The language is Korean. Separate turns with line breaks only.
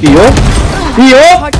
뛰어? 뛰어?